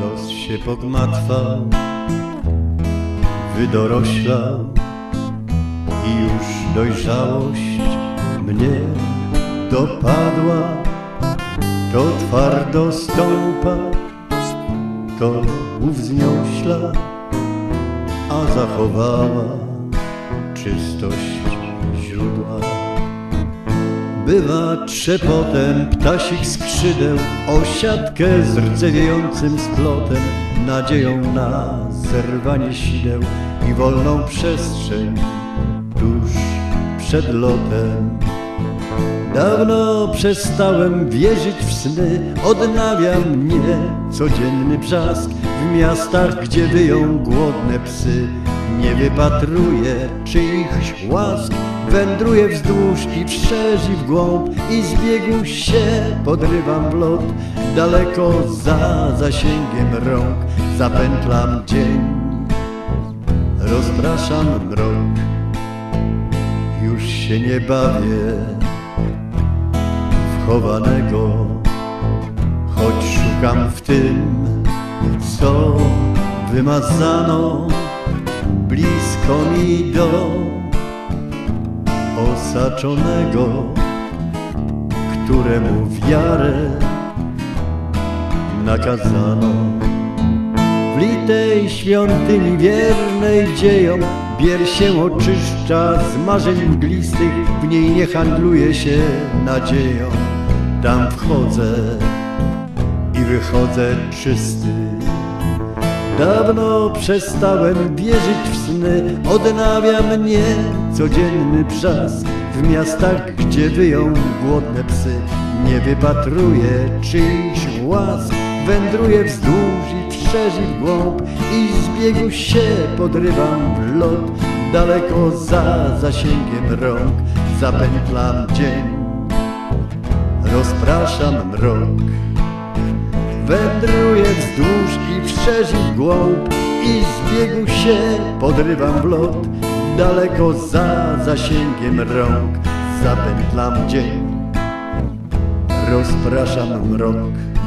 Los się pogmatwał, wydoroślał i już dojrzałość mnie dopadła. To twardo stąpa, to uwzniośla, a zachowała czystość źródła. Bywa trzepotem ptasich skrzydeł O siatkę z rdzewiejącym splotem Nadzieją na zerwanie sideł I wolną przestrzeń tuż przed lotem Dawno przestałem wierzyć w sny Odnawia mnie codzienny brzask W miastach, gdzie wyją głodne psy Nie wypatruję czyichś łask Wędruję wzdłuż i wszerz i w głąb I z biegu się. Podrywam w lot Daleko za zasięgiem rąk. Zapętlam dzień Rozpraszam mrok Już się nie bawię w chowanego Choć szukam w tym, co wymazano Blisko mi do osaczonego, któremu wiarę nakazano. W litej świątyni wiernej dzieją bier się oczyszcza z marzeń mglistych, w niej nie handluje się nadzieją. Tam wchodzę i wychodzę czysty. Dawno przestałem wierzyć w sny, odnawia mnie codzienny brzask. W miastach, gdzie wyją głodne psy, nie wypatruję czyichś łask. Wędruję wzdłuż i wszerz głąb i z biegu się podrywam w lot. Daleko za zasięgiem rąk zapętlam dzień, rozpraszam mrok. Wędruję wzdłuż i w głąb I z biegu się. Podrywam w lot Daleko za zasięgiem rąk. Zapętlam dzień. Rozpraszam mrok